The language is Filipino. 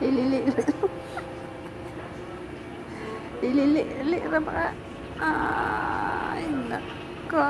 Ilili. Ilili. Ilili. Ay, naka.